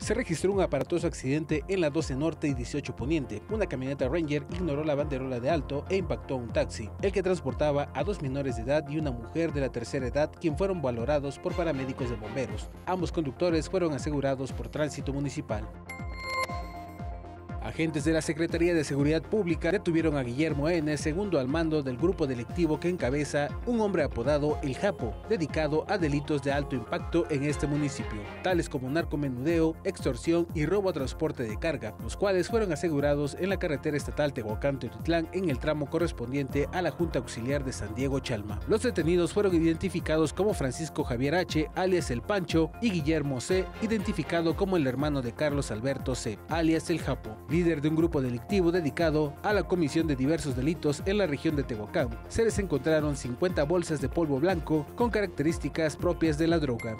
Se registró un aparatoso accidente en la 12 Norte y 18 Poniente. Una camioneta Ranger ignoró la banderola de alto e impactó a un taxi, el que transportaba a dos menores de edad y una mujer de la tercera edad, quien fueron valorados por paramédicos de bomberos. Ambos conductores fueron asegurados por tránsito municipal. Agentes de la Secretaría de Seguridad Pública detuvieron a Guillermo N., segundo al mando del grupo delictivo que encabeza un hombre apodado El Japo, dedicado a delitos de alto impacto en este municipio, tales como narcomenudeo, extorsión y robo a transporte de carga, los cuales fueron asegurados en la carretera estatal Tehuacán-Teotitlán en el tramo correspondiente a la Junta Auxiliar de San Diego Chalma. Los detenidos fueron identificados como Francisco Javier H., alias El Pancho, y Guillermo C., identificado como el hermano de Carlos Alberto C., alias El Japo líder de un grupo delictivo dedicado a la comisión de diversos delitos en la región de Tehuacán. Se les encontraron 50 bolsas de polvo blanco con características propias de la droga.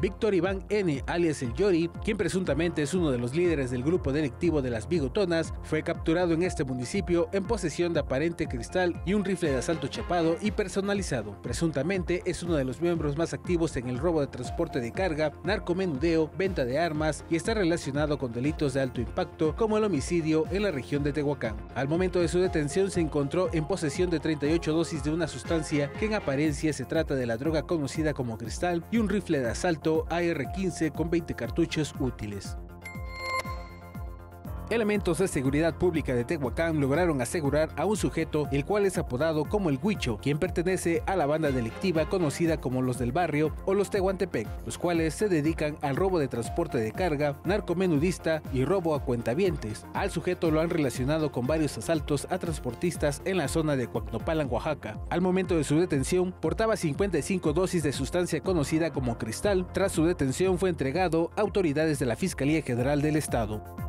Víctor Iván N., alias el Yori, quien presuntamente es uno de los líderes del grupo delictivo de las Bigotonas, fue capturado en este municipio en posesión de aparente cristal y un rifle de asalto chapado y personalizado. Presuntamente es uno de los miembros más activos en el robo de transporte de carga, narcomenudeo, venta de armas y está relacionado con delitos de alto impacto como el homicidio en la región de Tehuacán. Al momento de su detención se encontró en posesión de 38 dosis de una sustancia que en apariencia se trata de la droga conocida como cristal y un rifle de asalto AR-15 con 20 cartuchos útiles. Elementos de seguridad pública de Tehuacán lograron asegurar a un sujeto el cual es apodado como el Huicho, quien pertenece a la banda delictiva conocida como los del barrio o los Tehuantepec, los cuales se dedican al robo de transporte de carga, narcomenudista y robo a cuentavientes. Al sujeto lo han relacionado con varios asaltos a transportistas en la zona de Cuacnopalan, Oaxaca. Al momento de su detención, portaba 55 dosis de sustancia conocida como cristal. Tras su detención fue entregado a autoridades de la Fiscalía General del Estado.